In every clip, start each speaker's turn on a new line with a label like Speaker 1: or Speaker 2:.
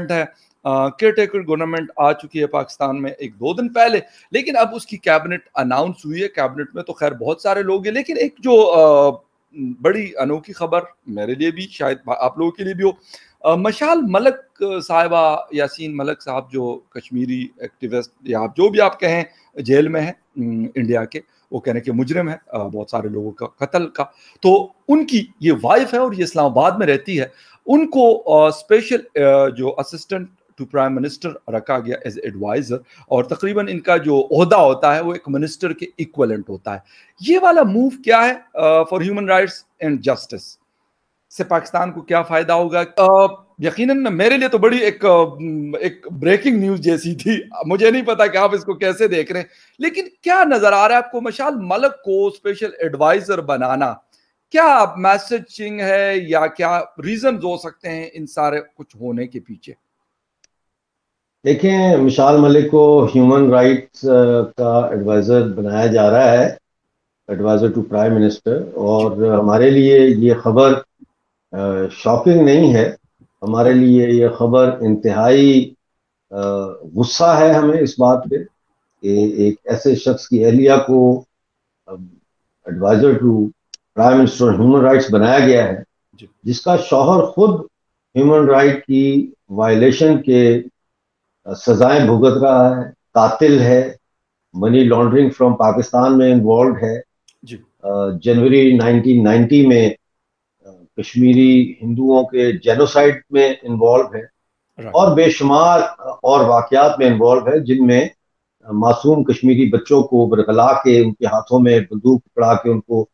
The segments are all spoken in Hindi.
Speaker 1: है केयर टेकर गवर्नमेंट आ चुकी है पाकिस्तान में एक दो दिन पहले। लेकिन अब उसकी कैबिनेट अनाउंस हुई है कैबिनेट में तो खैर बहुत सारे लोग हैं लेकिन एक जो आ, बड़ी अनोखी खबर मेरे लिए भी शायद आप लोगों के लिए भी हो आ, मशाल मलक साहिबा यासीन मलक साहब जो कश्मीरी एक्टिविस्ट या आप जो भी आप कहें जेल में है इंडिया के वो कहने के मुजरिम है बहुत सारे लोगों का कत्ल का। तो उनकी ये वाइफ है और ये इस्लामाबाद में रहती है। उनको स्पेशल जो असिस्टेंट टू प्राइम मिनिस्टर रखा गया एज एडवाइजर और तकरीबन इनका जो अहदा होता है वो एक मिनिस्टर के इक्वलेंट होता है। ये वाला मूव क्या है for human rights and justice से पाकिस्तान को क्या फ़ायदा होगा? uh, यकीनन मेरे लिए तो बड़ी एक एक ब्रेकिंग न्यूज़ जैसी थी। मुझे नहीं पता कि आप इसको कैसे देख रहे हैं। लेकिन क्या नज़र आ रहा है आपको? मशाल मलक को स्पेशल एडवाइजर बनाना। क्या मैसेजिंग है या क्या रीजन हो सकते हैं इन सारे कुछ होने के पीछे?
Speaker 2: देखें मिशाल मलिक को ह्यूमन राइट्स का एडवाइज़र बनाया जा रहा है एडवाइज़र टू प्राइम मिनिस्टर और हमारे लिए ये खबर शॉकिंग नहीं है। हमारे लिए ये खबर इंतहाई गुस्सा है हमें इस बात पे कि एक ऐसे शख्स की अहलिया को adviser to prime minister human rights बनाया गया है जिसका शौहर खुद ह्यूमन राइट की वायलेशन के सजाएँ भुगत रहा है कातिल है मनी लॉन्ड्रिंग फ्रॉम पाकिस्तान में इन्वॉल्व है। जनवरी 1990 में कश्मीरी हिंदुओं के जेनोसाइड में इन्वॉल्व है। और बेशुमार और वाकयात में इन्वॉल्व है जिनमें मासूम कश्मीरी बच्चों को बरगला के उनके हाथों में बंदूक पकड़ा के उनको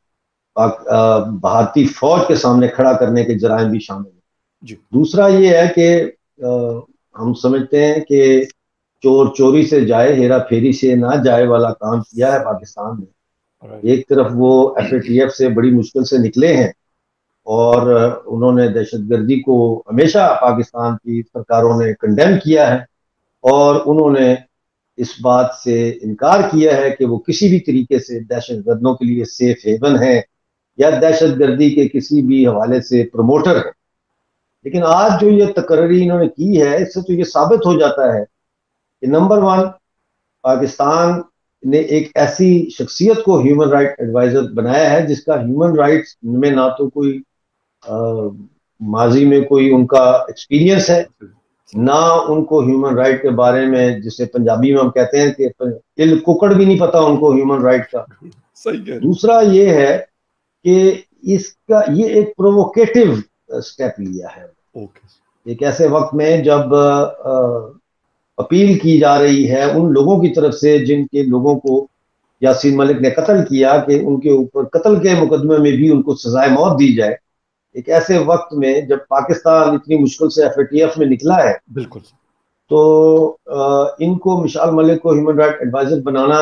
Speaker 2: भारतीय फौज के सामने खड़ा करने के जराये भी शामिल है। दूसरा ये है कि हम समझते हैं कि चोर चोरी से जाए हेरा फेरी से ना जाए वाला काम किया है पाकिस्तान ने। एक तरफ़ वो एफ़ से बड़ी मुश्किल से निकले हैं और उन्होंने दहशतगर्दी को हमेशा पाकिस्तान की सरकारों ने कंडेम किया है और उन्होंने इस बात से इनकार किया है कि वो किसी भी तरीके से दहशत गर्दों के लिए सेफ़ हेवन है। या दहशत गर्दी के किसी भी हवाले से प्रमोटर है। लेकिन आज जो ये तकर्री इन्होंने की है इससे तो ये साबित हो जाता है कि नंबर वन पाकिस्तान ने एक ऐसी शख्सियत को ह्यूमन राइट एडवाइजर बनाया है जिसका ह्यूमन राइट्स में ना तो कोई आ, माजी में कोई उनका एक्सपीरियंस है ना उनको ह्यूमन राइट के बारे में जिसे पंजाबी में हम कहते हैं कि इल कुकड़ भी नहीं पता उनको ह्यूमन राइट का। सही दूसरा ये है कि इसका ये एक प्रोवोकेटिव स्टेप लिया है okay. एक ऐसे वक्त में जब अपील की जा रही है उन लोगों की तरफ़ से जिनके लोगों को यासीन मलिक ने कत्ल किया कि उनके ऊपर कत्ल के मुकदमे में भी उनको सजाए मौत दी जाए एक ऐसे वक्त में जब पाकिस्तान इतनी मुश्किल से एफएटीएफ में निकला है
Speaker 1: बिल्कुल
Speaker 2: तो आ, इनको मिशाल मलिक को ह्यूमन राइट एडवाइजर बनाना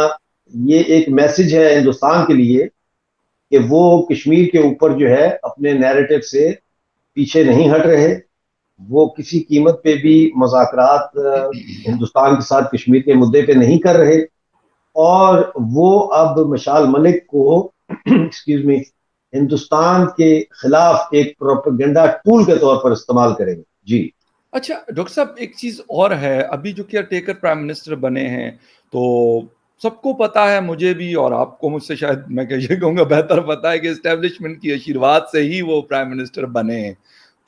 Speaker 2: ये एक मैसेज है हिंदुस्तान के लिए कि वो कश्मीर के ऊपर जो है, अपने नैरेटिव से पीछे नहीं हट रहे। वो किसी कीमत पे भी मजाकरात हिंदुस्तान के साथ कश्मीर के मुद्दे पे नहीं कर रहे। और वो अब मशाल मलिक को एक्सक्यूज मी हिंदुस्तान के खिलाफ एक प्रोपेगेंडा टूल के तौर पर इस्तेमाल करेंगे। जी।
Speaker 1: अच्छा डॉक्टर साहब, एक चीज़ और है। अभी जो केयर टेकर प्राइम मिनिस्टर बने हैं तो सबको पता है मुझे भी और आपको मुझसे शायद मैं ये कहूँगा बेहतर पता है कि इस्टेब्लिशमेंट की आशीर्वाद से ही वो प्राइम मिनिस्टर बने। हैं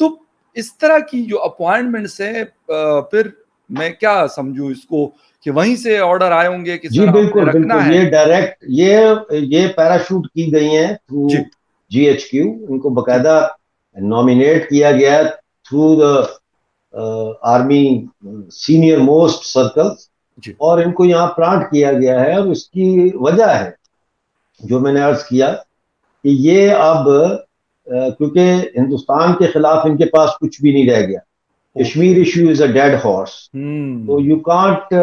Speaker 1: तो इस तरह की जो अपॉइंटमेंट्स है फिर मैं क्या समझू इसको कि वहीं से ऑर्डर आए होंगे कि
Speaker 2: जी बिल्कुल बिल्कुल। है। ये डायरेक्ट ये ये पैराशूट की गई है थ्रू जी। एच क्यू उनको बकायदा नॉमिनेट किया गया through the army senior most circles और इनको यहाँ प्लांट किया गया है और इसकी वजह है जो मैंने अर्ज़ किया कि ये अब क्योंकि हिंदुस्तान के खिलाफ इनके पास कुछ भी नहीं रह गया। Kashmir issue is a dead horse तो you can't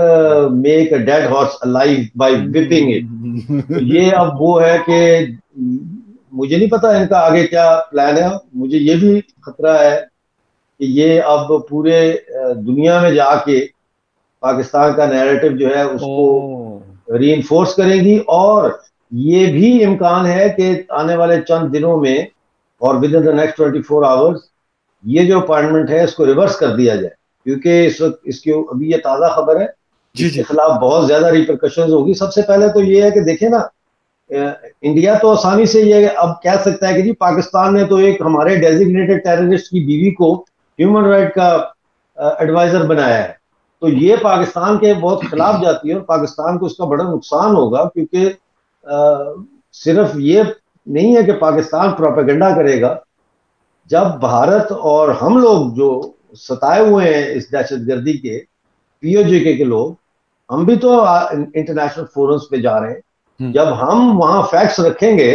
Speaker 2: make a dead horse alive by whipping it ये अब वो है कि मुझे नहीं पता इनका आगे क्या प्लान है। मुझे ये भी खतरा है कि ये अब पूरे दुनिया में जाके पाकिस्तान का नैरेटिव जो है उसको री इन्फोर्स करेंगी और ये भी इम्कान है कि आने वाले चंद दिनों में और within the next twenty four hours ये जो अपॉइंटमेंट है इसको रिवर्स कर दिया जाए। क्योंकि इस वक्त इसके अभी ये ताज़ा खबर है। जिसके खिलाफ बहुत ज़्यादा रिप्रकशन होगी। सबसे पहले तो ये है कि देखे ना इंडिया तो आसानी से ये अब कह सकता है कि जी पाकिस्तान ने तो एक हमारे डेजिग्नेटेड टेररिस्ट की बीवी को ह्यूमन राइट का एडवाइजर बनाया है। तो ये पाकिस्तान के बहुत खिलाफ जाती है और पाकिस्तान को इसका बड़ा नुकसान होगा क्योंकि सिर्फ़ ये नहीं है कि पाकिस्तान प्रोपेगेंडा करेगा। जब भारत और हम लोग जो सताए हुए हैं इस दहशत गर्दी के पीओजे के लोग हम भी तो इंटरनेशनल फोरम्स पे जा रहे हैं। हम्म। जब हम वहाँ फैक्ट्स रखेंगे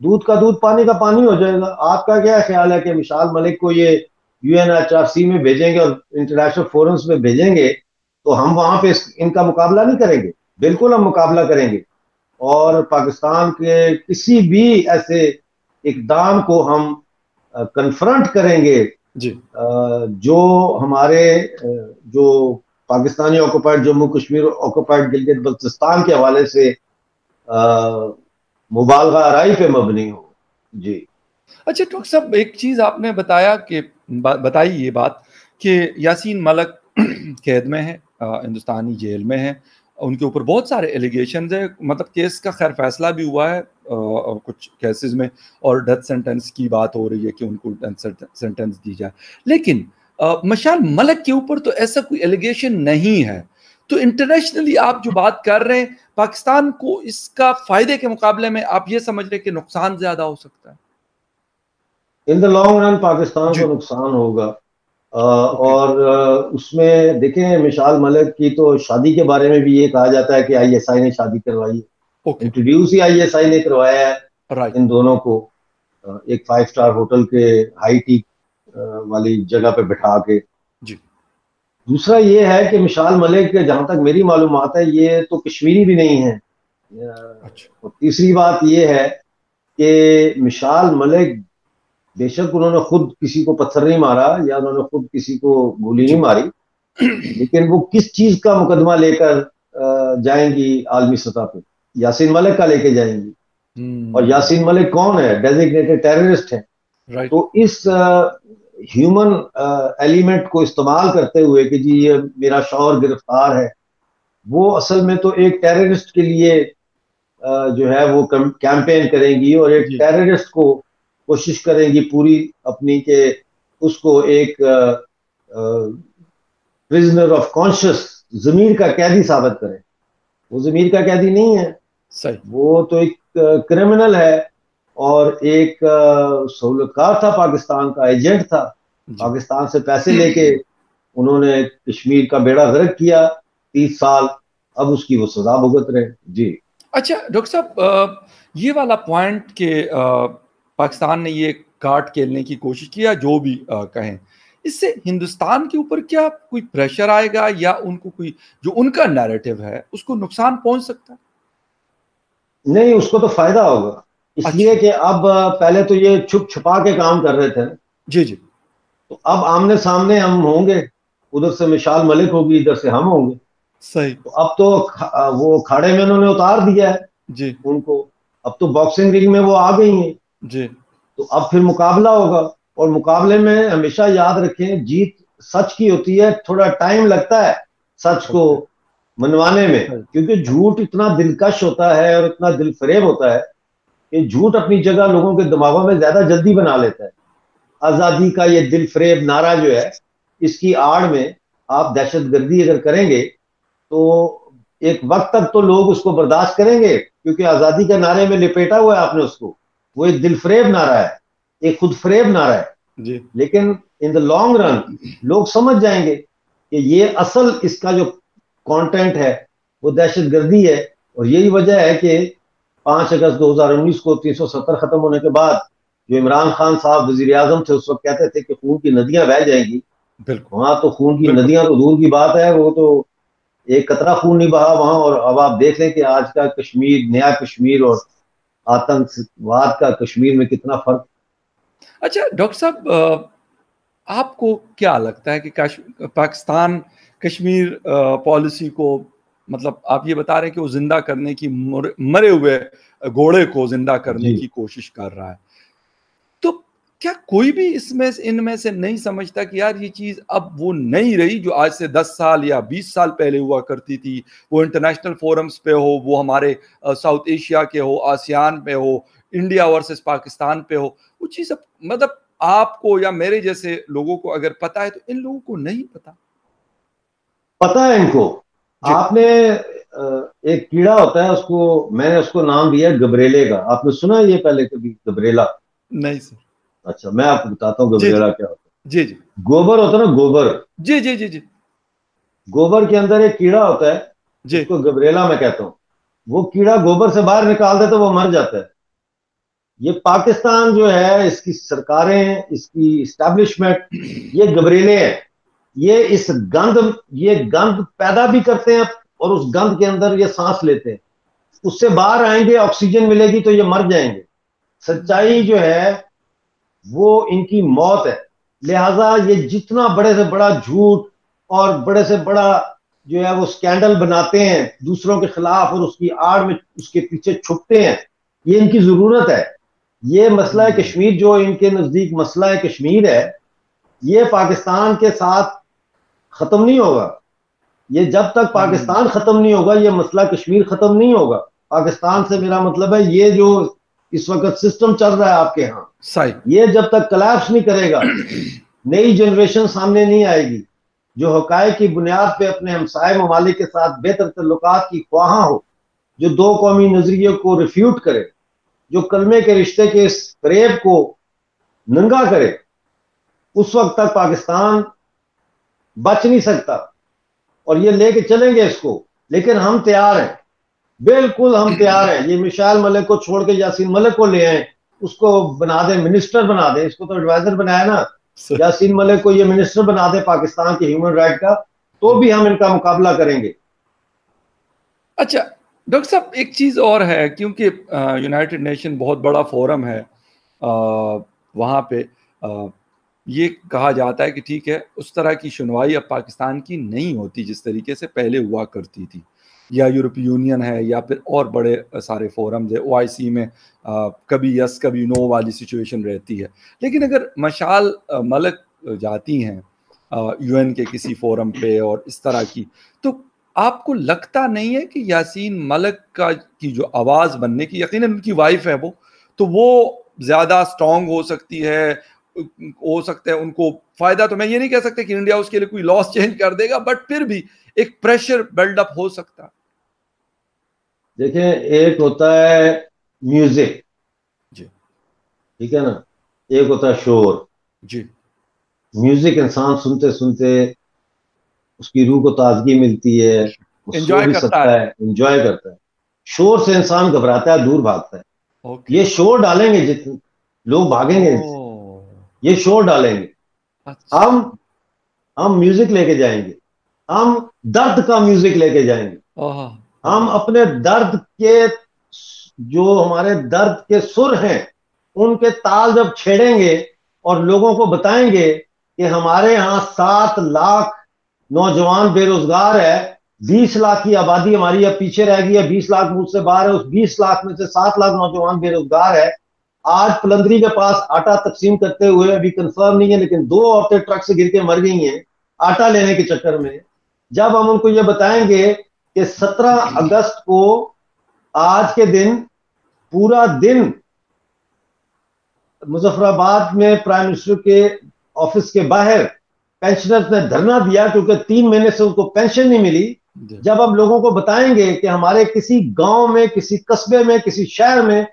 Speaker 2: दूध का दूध पानी का पानी हो जाएगा। आपका क्या ख्याल है कि विशाल मलिक को ये यूएनएचआरसी में भेजेंगे और इंटरनेशनल फोरम्स में भेजेंगे तो हम वहाँ पे इनका मुकाबला नहीं करेंगे। बिल्कुल हम मुकाबला करेंगे। और पाकिस्तान के किसी भी ऐसे इकदाम को हम कन्फ्रंट करेंगे जी। जो हमारे जो पाकिस्तानी ऑक्यूपाइड जम्मू कश्मीर ऑक्यूपाइड गिलगित बल्तिस्तान के हवाले से मुबालगा आरई पे मबनी हो। जी।
Speaker 1: अच्छा डॉक्टर साहब एक चीज़ आपने बताया कि बताई ये बात कि यासीन मलक कैद में है हिंदुस्तानी जेल में है उनके ऊपर बहुत सारे एलिगेशन है मतलब केस का खैर फैसला भी हुआ है आ, कुछ केसेस में और डेथ सेंटेंस की बात हो रही है कि उनको डेथ सेंटेंस दी जाए। लेकिन आ, मशाल मलक के ऊपर तो ऐसा कोई एलिगेशन नहीं है। तो इंटरनेशनली आप जो बात कर रहे हैं पाकिस्तान को इसका फ़ायदे के मुकाबले में आप ये समझ रहे कि नुकसान ज़्यादा हो सकता है।
Speaker 2: In the long run Pakistan को नुकसान होगा। आ, और उसमें देखें मिशाल मलिक की तो शादी के बारे में भी ये कहा जाता है कि आईएसआई ने शादी करवाई है। इंट्रोड्यूस ही आईएसआई ने करवाया है इन दोनों को। एक फाइव स्टार होटल के हाई टी वाली जगह पे बिठा के। जी। दूसरा ये है कि मिशाल मलिक जहाँ तक मेरी मालूम है ये तो कश्मीरी भी नहीं है। अच्छा। और तीसरी बात ये है कि मिशाल मलिक बेशक उन्होंने खुद किसी को पत्थर नहीं मारा या उन्होंने खुद किसी को गोली नहीं मारी लेकिन वो किस चीज़ का मुकदमा लेकर जाएँगी आलमी सतह पे? यासीन मलिक का लेके जाएँगी। हम्म। और यासीन मलिक कौन है? डेजिग्नेटेड टेररिस्ट है। तो इस ह्यूमन एलिमेंट को इस्तेमाल करते हुए कि जी ये मेरा शौहर गिरफ़्तार है वो असल में तो एक टेररिस्ट के लिए जो है वो कैंपेन करेंगी और एक टेररिस्ट को कोशिश करेंगी पूरी अपनी के उसको एक प्रिजनर ऑफ़ कॉन्शियस जमीर का कैदी साबित करें। वो जमीर का कैदी नहीं है। सही। वो तो एक क्रिमिनल है और एक सहूलतकार था पाकिस्तान का एजेंट था। पाकिस्तान से पैसे लेके उन्होंने कश्मीर का बेड़ा गर्क किया तीस साल अब उसकी वो सजा भुगत रहे जी।
Speaker 1: अच्छा डॉक्टर साहब ये वाला पॉइंट के पाकिस्तान ने ये कार्ड खेलने की कोशिश किया जो भी आ, कहें। इससे हिंदुस्तान के ऊपर क्या कोई प्रेशर आएगा या उनको कोई जो उनका नैरेटिव है उसको नुकसान पहुँच सकता है?
Speaker 2: नहीं उसको तो फ़ायदा होगा। इसलिए अच्छा। कि अब पहले तो ये छुप छुपा के काम कर रहे थे। जी जी। तो अब आमने सामने हम होंगे। उधर से मिशाल मलिक होगी इधर से हम होंगे। सही। तो अब तो वो खाड़े में उन्होंने उतार दिया है। जी। उनको। अब तो बॉक्सिंग रिंग में वो आ गई हैं। जी। तो अब फिर मुकाबला होगा और मुकाबले में हमेशा याद रखें जीत सच की होती है थोड़ा टाइम लगता है सच को मनवाने में क्योंकि झूठ इतना दिलकश होता है और इतना दिल फरेब होता है कि झूठ अपनी जगह लोगों के दिमागों में ज़्यादा जल्दी बना लेता है। आज़ादी का ये दिल फरेब नारा जो है इसकी आड़ में आप दहशत गर्दी अगर करेंगे तो एक वक्त तक तो लोग उसको बर्दाश्त करेंगे क्योंकि आज़ादी के नारे में लिपेटा हुआ है आपने उसको। वो एक दिल फरेब नारा है एक खुद फरेब नारा है। जी। लेकिन इन द लॉन्ग रन लोग समझ जाएँगे कि ये असल इसका जो कंटेंट है वो दहशत गर्दी है। और यही वजह है कि पाँच अगस्त 2019 को 370 खत्म होने के बाद जो इमरान खान साहब वज़ीर आज़म थे उस वक्त कहते थे कि खून की नदियाँ बह जाएँगी। बिल्कुल। वहाँ तो खून की नदियाँ तो दूर की बात है वो तो एक कतरा खून नहीं बहा वहाँ। और अब आप देख लें कि आज का कश्मीर नया कश्मीर और आतंकवाद का कश्मीर में कितना फ़र्क?
Speaker 1: अच्छा डॉक्टर साहब आपको क्या लगता है कि पाकिस्तान कश्मीर पॉलिसी को मतलब आप ये बता रहे हैं कि वो ज़िंदा करने की मरे हुए घोड़े को ज़िंदा करने की कोशिश कर रहा है। क्या कोई भी इसमें इनमें से नहीं समझता कि यार ये चीज़ अब वो नहीं रही जो आज से 10 साल या 20 साल पहले हुआ करती थी। वो इंटरनेशनल फोरम्स पे हो वो हमारे साउथ एशिया के हो आसियान पे हो इंडिया वर्सेस पाकिस्तान पे हो वो चीज़ अब मतलब आपको या मेरे जैसे लोगों को अगर पता है तो इन लोगों को नहीं पता।
Speaker 2: पता है इनको। आपने एक कीड़ा होता है उसको मैंने उसको नाम दिया गबरेले का। आपने सुना है ये पहले कभी गबरेला?
Speaker 1: नहीं सर।
Speaker 2: अच्छा मैं आपको बताता हूँ गबरेला क्या होता
Speaker 1: है। जी जी।
Speaker 2: गोबर होता है ना गोबर।
Speaker 1: जी जी जी जी।
Speaker 2: गोबर के अंदर एक कीड़ा होता है जी। उसको गबरेला मैं कहता हूँ। वो कीड़ा गोबर से बाहर निकाल दे तो वो मर जाता है। ये पाकिस्तान जो है इसकी सरकारें इसकी स्टैब्लिशमेंट ये गबरेले हैं। ये इस गंद ये गंद पैदा भी करते हैं और उस गंद के अंदर ये सांस लेते हैं। उससे बाहर आएँगे ऑक्सीजन मिलेगी तो ये मर जाएँगे। सच्चाई जो है वो इनकी मौत है। लिहाजा ये जितना बड़े से बड़ा झूठ और बड़े से बड़ा जो है वो स्कैंडल बनाते हैं, दूसरों के खिलाफ और उसकी आड़ में उसके पीछे छुपते हैं, ये इनकी ज़रूरत है। ये मसला है कश्मीर, जो इनके नज़दीक मसला है कश्मीर है, ये पाकिस्तान के साथ खत्म नहीं होगा। ये जब तक पाकिस्तान खत्म नहीं होगा, ये मसला कश्मीर खत्म नहीं होगा। पाकिस्तान से मेरा मतलब है, ये जो इस वक्त सिस्टम चल रहा है आपके यहाँ। ये जब तक कलैप्स नहीं करेगा नई जनरेशन सामने नहीं आएगी। जो हकाय की बुनियाद पे अपने हमसाय ममालिक के साथ बेहतर तल्लुकात की ख्वाहा हो जो दो कौमी नज़रिए को रिफ्यूट करे जो कलमे के रिश्ते के इस फरेब को नंगा करे उस वक्त तक पाकिस्तान बच नहीं सकता। और ये लेके चलेंगे इसको लेकिन हम तैयार हैं। बिल्कुल हम तैयार हैं। ये मिशाल मलिक को छोड़ के यासीन मलिक को ले आए। उसको बना दे मिनिस्टर बना दे। इसको तो एडवाइजर बनाया ना। यासीन मलिक को ये मिनिस्टर बना दे पाकिस्तान के ह्यूमन राइट का तो भी हम इनका मुकाबला करेंगे।
Speaker 1: अच्छा डॉक्टर साहब एक चीज़ और है क्योंकि यूनाइटेड नेशन बहुत बड़ा फोरम है वहाँ पे आ, ये कहा जाता है कि ठीक है उस तरह की सुनवाई अब पाकिस्तान की नहीं होती जिस तरीके से पहले हुआ करती थी। या यूरोपीय यूनियन है या फिर और बड़े सारे फोरम्स है ओ में आ, कभी यस कभी नो वाली सिचुएशन रहती है। लेकिन अगर मशाल मलक जाती हैं यूएन के किसी फोरम पे और इस तरह की तो आपको लगता नहीं है कि यासीन मलक का की जो आवाज़ बनने की यकीन उनकी वाइफ है वो तो वो ज़्यादा स्ट्रांग हो सकती है हो सकता है उनको फ़ायदा तो मैं ये नहीं कह सकता कि इंडिया उसके लिए कोई लॉस चेंज कर देगा बट फिर भी एक प्रेशर बिल्डअप हो सकता।
Speaker 2: देखिए एक होता है म्यूज़िक जी। ठीक है ना? एक होता है शोर।
Speaker 1: जी।
Speaker 2: म्यूज़िक इंसान सुनते सुनते उसकी रूह को ताजगी मिलती है
Speaker 1: एंजॉय करता है।
Speaker 2: एंजॉय करता है। शोर से इंसान घबराता है दूर भागता है। ये शोर डालेंगे जितने लोग भागेंगे। ये शोर डालेंगे। अच्छा। हम हम म्यूज़िक लेके जाएँगे। हम दर्द का म्यूज़िक लेके जाएँगे। हम अपने दर्द के जो हमारे दर्द के सुर हैं, उनके ताल जब छेड़ेंगे और लोगों को बताएँगे कि हमारे यहाँ सात लाख नौजवान बेरोजगार है, बीस लाख की आबादी हमारी अब पीछे रह गई है, बीस लाख मुझसे बाहर है, उस बीस लाख में से सात लाख नौजवान बेरोजगार है। आज पलंदरी के पास आटा तकसीम करते हुए अभी कंफर्म नहीं है, लेकिन दो औरतें ट्रक से गिर के मर गई हैं आटा लेने के चक्कर में। जब हम उनको ये बताएँगे कि 17 अगस्त को आज के दिन पूरा दिन मुजफ्फराबाद में प्राइम मिनिस्टर के ऑफ़िस के बाहर पेंशनर्स ने धरना दिया क्योंकि तीन महीने से उनको पेंशन नहीं मिली। जब हम लोगों को बताएँगे कि हमारे किसी गाँव में किसी कस्बे में किसी शहर में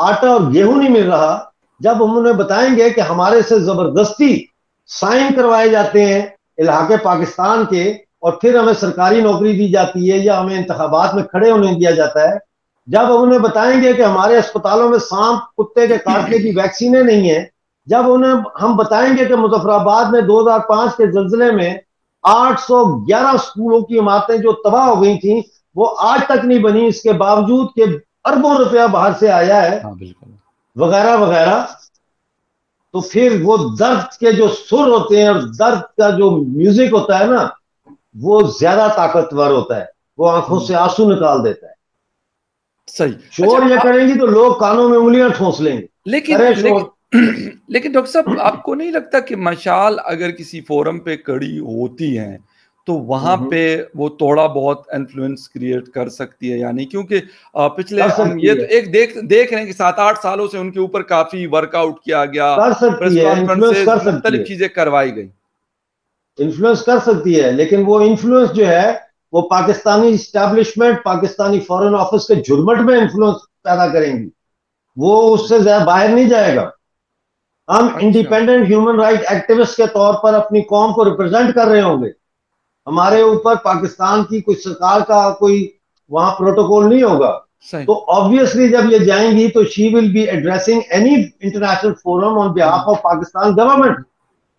Speaker 2: आटा और गेहूँ नहीं मिल रहा जब हम उन्हें बताएँगे कि हमारे से ज़बरदस्ती साइन करवाए जाते हैं इलाके पाकिस्तान के और फिर हमें सरकारी नौकरी दी जाती है या हमें इंतबात में खड़े होने दिया जाता है जब हम उन्हें बताएँगे कि हमारे अस्पतालों में सांप कुत्ते के काटने की वैक्सीनें नहीं है जब उन्हें हम बताएँगे कि मुजफ्फराबाद में 2005 के जल्जले में 811 स्कूलों की इमारतें जो तबाह हो गई थी वो आज तक नहीं बनी इसके बावजूद के अरबों रुपया बाहर से आया है। हाँ, वगैरह वगैरह। तो फिर वो दर्द के जो सुर होते हैं और दर्द का जो म्यूज़िक होता है ना वो ज़्यादा ताकतवर होता है वो आँखों से आँसू निकाल देता है।
Speaker 1: सही।
Speaker 2: शोर अच्छा, ये करेंगी तो लोग कानों में उंगलियाँ ठोस लेंगे।
Speaker 1: लेकिन, लेकिन लेकिन डॉक्टर साहब आपको नहीं लगता कि मशाल अगर किसी फोरम पे कड़ी होती है तो वहाँ हम्म, हम्म। पे वो थोड़ा बहुत इन्फ्लुएंस क्रिएट कर सकती है? यानी क्योंकि पिछले हम ये तो एक देख देख रहे हैं कि सात आठ सालों से उनके ऊपर काफ़ी वर्कआउट किया गया
Speaker 2: मुख्तलिफ़
Speaker 1: चीज़ें करवाई गई।
Speaker 2: इन्फ्लुएंस कर सकती है लेकिन वो इन्फ्लुएंस जो है वो Pakistani establishment Pakistani foreign office के झुरमट में इन्फ्लुएंस पैदा करेंगी। वो उससे ज़्यादा बाहर नहीं जाएगा। हम इंडिपेंडेंट ह्यूमन राइट एक्टिविस्ट के तौर पर अपनी कौम को रिप्रेजेंट कर रहे होंगे। हमारे ऊपर पाकिस्तान की कोई सरकार का कोई वहाँ प्रोटोकॉल नहीं होगा। तो ऑब्वियसली जब ये जाएँगी तो she will be addressing any international forum on behalf of Pakistan government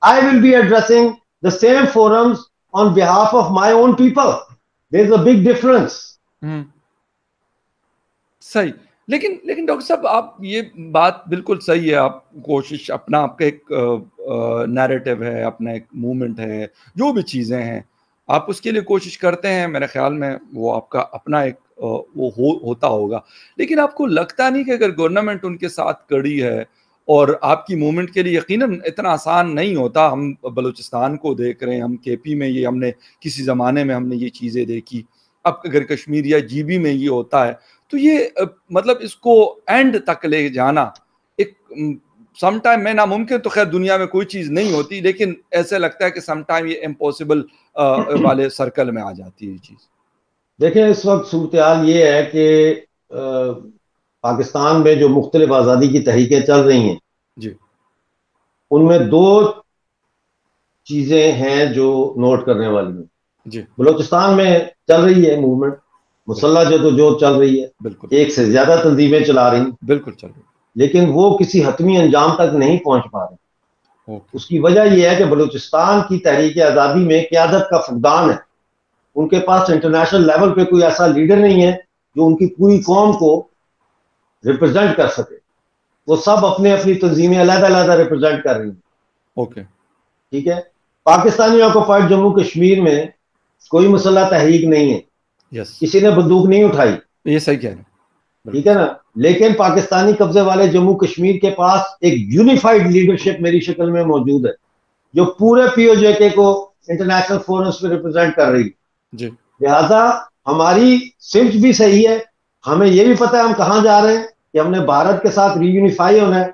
Speaker 2: I will be addressing the same forums on behalf of my own people there is a big difference
Speaker 1: सही। लेकिन लेकिन डॉक्टर साहब, आप ये बात बिल्कुल सही है। आप कोशिश, अपना आपका एक नैरेटिव है, अपना एक मूवमेंट है, जो भी चीज़ें हैं। आप उसके लिए कोशिश करते हैं, मेरे ख्याल में वो आपका अपना एक वो हो, होता होगा। लेकिन आपको लगता नहीं कि अगर गवर्नमेंट उनके साथ कड़ी है और आपकी मूवमेंट के लिए यकीनन इतना आसान नहीं होता। हम बलूचिस्तान को देख रहे हैं हम के पी में ये हमने किसी ज़माने में हमने ये चीज़ें देखी। अब अगर कश्मीर या जीबी में ये होता है तो ये मतलब इसको एंड तक ले जाना एक समटाइम में नामुमकिन तो खैर दुनिया में कोई चीज़ नहीं होती लेकिन ऐसे लगता है कि समटाइम ये इम्पॉसिबल वाले सर्कल में आ जाती है ये चीज़।
Speaker 2: देखिए इस वक्त सूरत हाल ये है कि पाकिस्तान में जो मुख्तलिफ़ आज़ादी की तहरीकें चल रही हैं जी। उनमें दो चीज़ें हैं जो नोट करने वाली हैं। जी। बलोचिस्तान में चल रही है मूवमेंट मुसल्ला जो तो जो चल रही है बिल्कुल। एक से ज़्यादा तंजीमें चला रही
Speaker 1: बिल्कुल चल रही
Speaker 2: लेकिन वो किसी हतमी अंजाम तक नहीं पहुँच पा रहे। उसकी वजह यह है कि बलूचिस्तान की तहरीक आज़ादी में क्यादत का फुकदान है। उनके पास इंटरनेशनल लेवल पे कोई ऐसा लीडर नहीं है जो उनकी पूरी कौम को रिप्रेजेंट कर सके। वो सब अपने अपनी तंजीमें अलग अलग रिप्रेजेंट कर रही हैं।
Speaker 1: ओके
Speaker 2: ठीक है? पाकिस्तानी ऑक्यूपाइड जम्मू कश्मीर में कोई मुसल्ला तहरीक नहीं है।
Speaker 1: Yes.
Speaker 2: किसी ने बंदूक नहीं उठाई।
Speaker 1: ये सही कह रहे
Speaker 2: ठीक है ना? लेकिन पाकिस्तानी कब्जे वाले जम्मू कश्मीर के पास एक यूनिफाइड लीडरशिप मेरी शक्ल में मौजूद है जो पूरे पीओजेके को इंटरनेशनल फोरम्स में रिप्रेजेंट कर रही है। लिहाजा हमारी सिर्फ़ भी सही है हमें यह भी पता है हम कहाँ जा रहे हैं कि हमने भारत के साथ रीयूनिफाई होना है।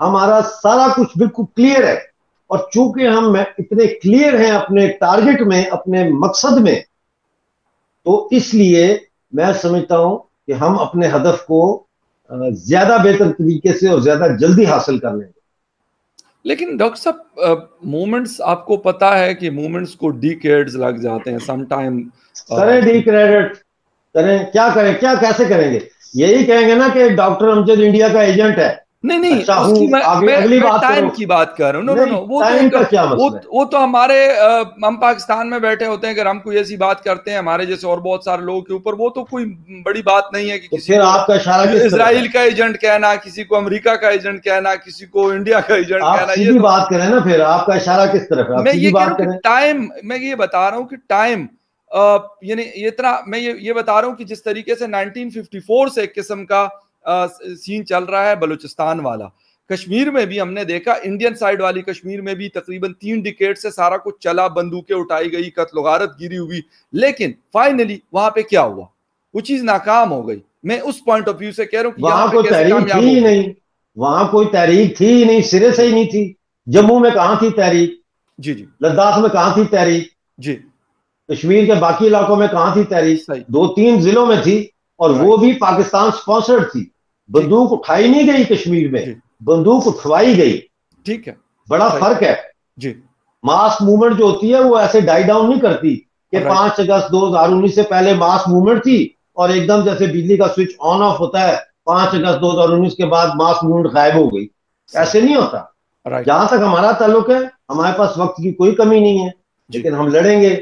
Speaker 2: हमारा सारा कुछ बिल्कुल क्लियर है। और चूँकि हम इतने क्लियर हैं अपने टारगेट में अपने मकसद में तो इसलिए मैं समझता हूँ कि हम अपने हदफ को ज़्यादा बेहतर तरीके से और ज़्यादा जल्दी हासिल कर लेंगे।
Speaker 1: लेकिन डॉक्टर साहब मूवमेंट्स आपको पता है कि मूवमेंट्स को डीकेड्स लग जाते हैं सम टाइम
Speaker 2: करें डीक्रेडिट करें क्या करें क्या कैसे करेंगे? यही कहेंगे ना कि डॉक्टर अमजद इंडिया का एजेंट है।
Speaker 1: नहीं नहीं अच्छा उसकी मैं, मैं, अगली मैं बात टाइम की बात कर रहा हूँ। नो नो नो वो तो क्या वो, वो तो हमारे आ, हम पाकिस्तान में बैठे होते हैं अगर हम कोई ऐसी बात करते हैं हमारे जैसे और बहुत सारे लोगों के ऊपर वो तो कोई बड़ी बात नहीं है कि
Speaker 2: तो आपका इशारा
Speaker 1: इसराइल का एजेंट कहना किसी को अमरीका का एजेंट कहना किसी को इंडिया का एजेंट कहना
Speaker 2: ये तो बात करें ना फिर आपका इशारा किस तरफ़
Speaker 1: मैं ये टाइम मैं ये बता रहा हूँ कि टाइम यानी ये इतना मैं ये ये बता रहा हूँ कि जिस तरीके से 1954 से एक किस्म का सीन चल रहा है बलूचिस्तान वाला। कश्मीर में भी हमने देखा इंडियन साइड वाली कश्मीर में भी तकरीबन तीन डिकेट से सारा कुछ चला बंदूकें उठाई गई कत्लगारत गिरी हुई। लेकिन फाइनली वहाँ पे क्या हुआ? वो चीज़ नाकाम हो गई। मैं उस पॉइंट ऑफ़ व्यू से कह रहा हूँ
Speaker 2: वहाँ कोई तहरीक थी ही नहीं। वहाँ कोई तहरीक थी ही नहीं सिरे से ही नहीं थी। जम्मू में कहा थी तहरीक
Speaker 1: जी जी।
Speaker 2: लद्दाख में कहा थी तहरीक
Speaker 1: जी।
Speaker 2: कश्मीर के बाकी इलाकों में कहा थी तहरीक दो तीन जिलों में थी और वो भी पाकिस्तान स्पॉन्सर्ड थी। बंदूक उठाई नहीं गई कश्मीर में। बंदूक उठवाई गई।
Speaker 1: ठीक है।
Speaker 2: बड़ा फ़र्क है।
Speaker 1: जी।
Speaker 2: मास मूवमेंट जो होती है वो ऐसे डाई डाउन नहीं करती कि पाँच अगस्त दो हज़ार उन्नीस से पहले मास मूवमेंट थी और एकदम जैसे बिजली का स्विच ऑन ऑफ़ होता है पाँच अगस्त दो हज़ार उन्नीस के बाद मास मूवमेंट गायब हो गई। ऐसे नहीं होता। जहाँ तक हमारा ताल्लुक है हमारे पास वक्त की कोई कमी नहीं है। लेकिन हम लड़ेंगे।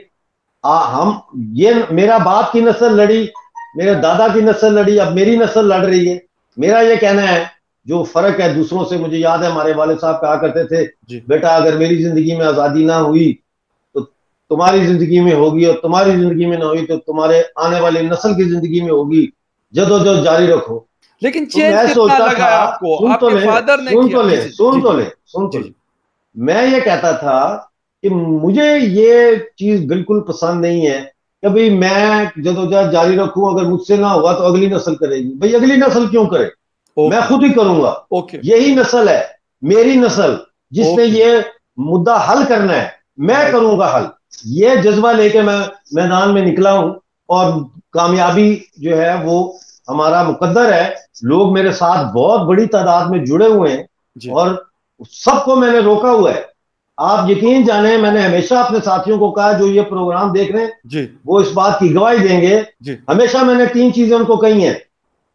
Speaker 2: आ, हम ये मेरा बाप की नस्ल लड़ी मेरे दादा की नस्ल लड़ी अब मेरी नस्ल लड़ रही है। मेरा ये कहना है जो फ़र्क है दूसरों से मुझे याद है हमारे वाले साहब कहा करते थे बेटा अगर मेरी ज़िंदगी में आज़ादी ना हुई तो तुम्हारी ज़िंदगी में होगी और तुम्हारी ज़िंदगी में ना हुई तो तुम्हारे आने वाली नस्ल की ज़िंदगी में होगी। जदोजहद जारी रखो।
Speaker 1: लेकिन तो चेंज तो कितना लगा आपको?
Speaker 2: सुन तो ले सुन तो ले सुन तो ले सुन तो ले। मैं ये कहता था कि मुझे ये चीज़ बिल्कुल पसंद नहीं है। कि भाई मैं जदोजहद जारी रखूँ अगर मुझसे ना हुआ तो अगली नस्ल करेगी। भाई अगली नस्ल क्यों करे? मैं खुद ही करूँगा। यही नस्ल है मेरी नस्ल जिसने ये मुद्दा हल करना है। मैं करूँगा हल। ये जज्बा लेके मैं मैदान में निकला हूँ और कामयाबी जो है वो हमारा मुकद्दर है। लोग मेरे साथ बहुत बड़ी तादाद में जुड़े हुए हैं और सबको मैंने रोका हुआ है। आप यकीन जाने मैंने हमेशा अपने साथियों को कहा जो ये प्रोग्राम देख रहे हैं
Speaker 1: जी।
Speaker 2: वो इस बात की गवाही देंगे। हमेशा मैंने तीन चीज़ें उनको कही हैं।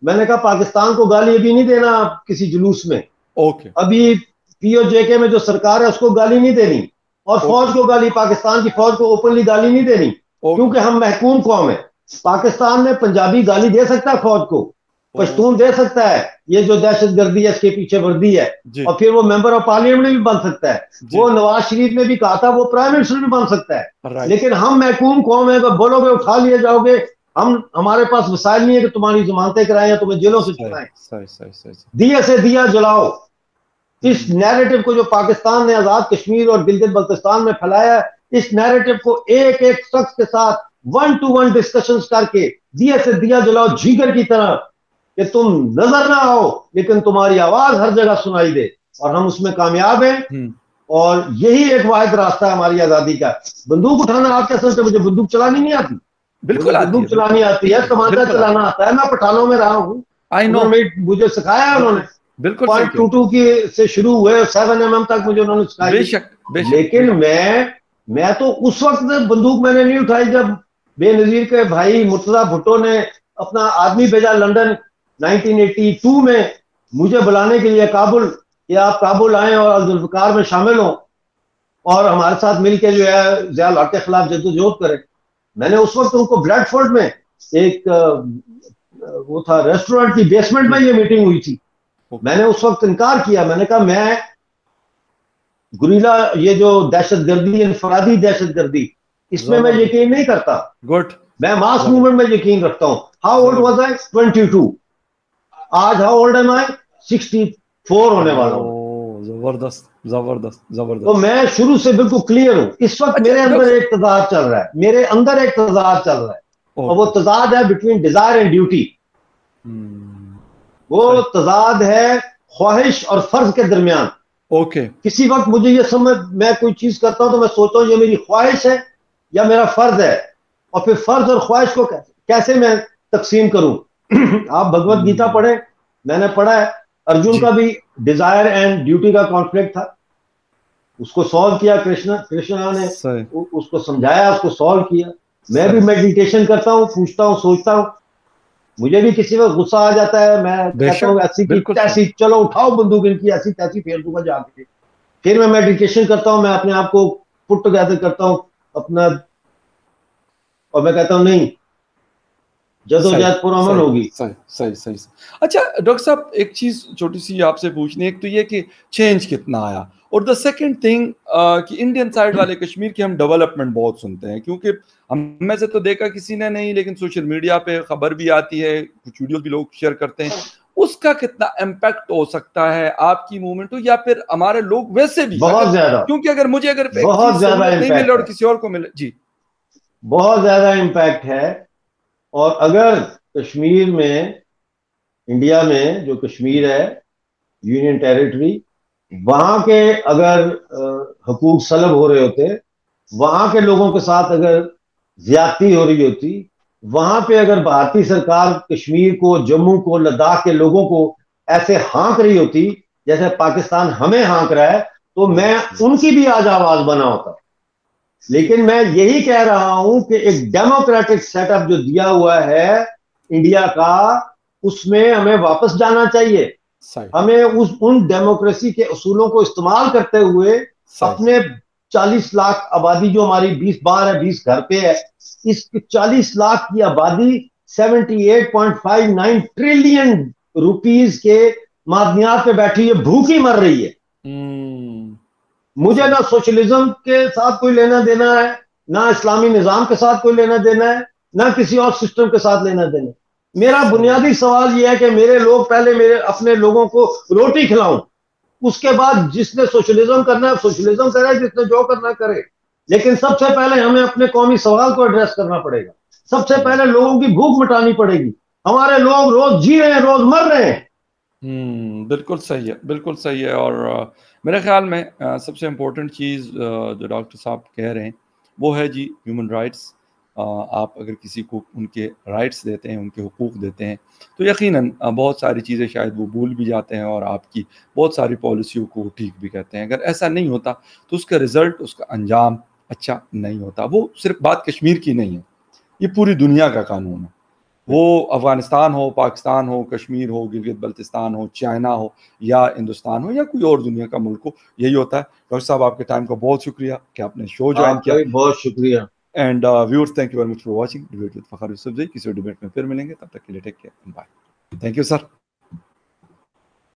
Speaker 2: मैंने कहा पाकिस्तान को गाली अभी नहीं देना किसी जुलूस में।
Speaker 1: ओके।
Speaker 2: अभी पीओजेके में जो सरकार है उसको गाली नहीं देनी। और फौज को गाली पाकिस्तान की फौज को ओपनली गाली नहीं देनी क्योंकि हम महकूम कौम है। पाकिस्तान में पंजाबी गाली दे सकता है फौज को। पश्तून दे सकता है। ये जो दहशत गर्दी है इसके पीछे वर्दी है। और फिर वो मेंबर ऑफ़ पार्लियामेंट भी बन सकता है। वो नवाज़ शरीफ ने भी कहा था वो प्राइम मिनिस्टर भी बन सकता है। लेकिन हम महकूम कौम है अगर बोलोगे उठा लिए जाओगे हम हमारे पास वसाइल नहीं है कि तुम्हारी जमानतें कराएँ या तुम्हें जेलों से छुड़ाएँ। दिए से दिया जलाओ। इस नैरेटिव को जो पाकिस्तान ने आज़ाद कश्मीर और गिलगित बल्तिस्तान में फैलाया इस नैरेटिव को एक एक शख्स के साथ वन टू वन डिस्कशन करके दिए से दिया जलाओ जीगर की तरह। कि तुम नज़र ना आओ लेकिन तुम्हारी आवाज़ हर जगह सुनाई दे और हम उसमें कामयाब हैं। हम्म। और यही एक वाहिद रास्ता है हमारी आज़ादी का। बंदूक उठाना आप क्या समझते मुझे बंदूक चलानी नहीं आती।
Speaker 1: बिल्कुल
Speaker 2: बंदूक चलानी आती है तमाचा चलाना आता है। मैं पठानों में रहा हूँ। आई नो मुझे सिखाया है उन्होंने।
Speaker 1: बिल्कुल
Speaker 2: पॉइंट टू टू की से शुरू हुए सेवन एम तक मुझे उन्होंने सिखाया।
Speaker 1: बेशक।
Speaker 2: लेकिन मैं मैं तो उस वक्त बंदूक मैंने नहीं उठाई जब बेनजीर के भाई मुर्तजा भुट्टो ने अपना आदमी भेजा लंदन। 1982 में मुझे बुलाने के लिए काबुल कि आप काबुल आए और जुल्फकार में शामिल हों और हमारे साथ मिलकर जो है जया लॉट के खिलाफ जद्दोजहद करें। मैंने उस वक्त उनको ब्रेडफोर्ड में एक वो था रेस्टोरेंट की बेसमेंट में ये मीटिंग हुई थी। मैंने उस वक्त इनकार किया। मैंने कहा मैं गुरीला ये जो दहशत गर्दी इनफरादी दहशत गर्दी इसमें मैं यकीन नहीं करता।
Speaker 1: गुड।
Speaker 2: मैं मास मूवमेंट में यकीन रखता हूँ। हाउ ओल्ड वाज आई 22 आज हाउ ओल्ड एम आई 64 होने वाला हूँ।
Speaker 1: ज़बरदस्त ज़बरदस्त ज़बरदस्त।
Speaker 2: तो मैं शुरू से बिल्कुल क्लियर हूँ। इस वक्त अच्छा, मेरे अंदर एक तजाद चल रहा है। मेरे अंदर एक तजाद चल रहा है। और वो तजाद है बिटवीन डिज़ायर एंड ड्यूटी वो तजाद है ख्वाहिश और फ़र्ज़ के दरमियान।
Speaker 1: ओके।
Speaker 2: किसी वक्त मुझे ये समझ मैं कोई चीज़ करता हूँ तो मैं सोचता हूँ ये मेरी ख्वाहिश है या मेरा फ़र्ज़ है? और फिर फ़र्ज़ और ख्वाहिश को कैसे मैं तकसीम करूँ? आप भगवत गीता हम्म। पढ़े मैंने पढ़ा है। अर्जुन का भी डिज़ायर एंड ड्यूटी का कॉन्फ्लिक्ट था। उसको सॉल्व किया कृष्ण कृष्ण ने उसको समझाया उसको सॉल्व किया। मैं भी मेडिटेशन करता हूँ पूछता हूँ सोचता हूँ। मुझे भी किसी वक्त गुस्सा आ जाता है मैं कहता हूँ ऐसी की तैसी चलो उठाओ बंदूक इनकी ऐसी तैसी फेर दूँगा जाके। फिर मैं मेडिटेशन करता हूँ मैं अपने आप को पुट टुगेदर करता हूँ अपना और मैं कहता हूँ नहीं जदोजहद होगी।
Speaker 1: सही सही सही अच्छा डॉक्टर साहब एक चीज़ छोटी सी आपसे पूछनी है एक तो ये कि चेंज कितना आया? और द सेकंड थिंग कि इंडियन साइड वाले कश्मीर की हम डेवलपमेंट बहुत सुनते हैं क्योंकि हमें से तो देखा किसी ने नहीं लेकिन सोशल मीडिया पे खबर भी आती है कुछ वीडियो भी लोग शेयर करते हैं। उसका कितना इम्पैक्ट हो सकता है आपकी मूवमेंट हो या फिर हमारे लोग वैसे भी?
Speaker 2: बहुत ज़्यादा।
Speaker 1: क्योंकि अगर मुझे अगर
Speaker 2: बहुत ज़्यादा नहीं मिले
Speaker 1: और किसी और को मिले जी।
Speaker 2: बहुत ज़्यादा इम्पैक्ट है। और अगर कश्मीर में, इंडिया में जो कश्मीर है, यूनियन टेरिटरी, वहाँ के अगर हकूक सलब हो रहे होते, वहाँ के लोगों के साथ अगर ज्यादती हो रही होती, वहाँ पे अगर भारतीय सरकार कश्मीर को, जम्मू को, लद्दाख के लोगों को ऐसे हाँक रही होती, जैसे पाकिस्तान हमें हाँक रहा है तो मैं उनकी भी आज आवाज़ बना होता। लेकिन मैं यही कह रहा हूँ कि एक डेमोक्रेटिक सेटअप जो दिया हुआ है इंडिया का उसमें हमें वापस जाना चाहिए। हमें उस उन डेमोक्रेसी के असूलों को इस्तेमाल करते हुए अपने 40 लाख आबादी जो हमारी 20 बार है 20 घर पे है इस 40 लाख की आबादी 78.59 ट्रिलियन रुपीस के मादनियात पे बैठी है भूखी मर रही है। hmm. मुझे ना सोशलिज्म के साथ कोई लेना देना है, ना इस्लामी निज़ाम के साथ कोई लेना देना है, ना किसी और सिस्टम के साथ लेना देना मेरा बुनियादी सवाल यह है कि मेरे लोग पहले मेरे अपने लोगों को रोटी खिलाऊं, उसके बाद जिसने सोशलिज्म करना है सोशलिज्म करे, जिसने जो करना करे। लेकिन सबसे पहले हमें अपने कौमी सवाल को एड्रेस करना पड़ेगा। सबसे पहले लोगों की भूख मिटानी पड़ेगी। हमारे लोग रोज जी रहे हैं, रोज मर रहे हैं।
Speaker 1: हम्म बिल्कुल सही है, बिल्कुल सही है और मेरे ख्याल में सबसे इम्पोर्टेंट चीज़ जो डॉक्टर साहब कह रहे हैं, वो है जी ह्यूमन राइट्स आप अगर किसी को उनके राइट्स देते हैं, उनके हकूक़ देते हैं तो यकीनन बहुत सारी चीज़ें शायद वो भूल भी जाते हैं और आपकी बहुत सारी पॉलिसियों को ठीक भी कहते हैं। अगर ऐसा नहीं होता तो उसका रिज़ल्ट उसका अंजाम अच्छा नहीं होता। वो सिर्फ़ बात कश्मीर की नहीं है, ये पूरी दुनिया का कानून है। वो अफ़गानिस्तान हो पाकिस्तान हो कश्मीर हो गिलगित बल्तिस्तान हो चाइना हो या हिंदुस्तान हो या कोई और दुनिया का मुल्क हो यही होता है। डॉक्टर साहब आपके टाइम का बहुत शुक्रिया कि आपने शो ज्वाइन किया।
Speaker 2: बहुत शुक्रिया।
Speaker 1: And viewers thank you very much for watching debate with Fakhar Yusuf ji किसी डिबेट में फिर मिलेंगे तब तक के लिए take care bye thank you sir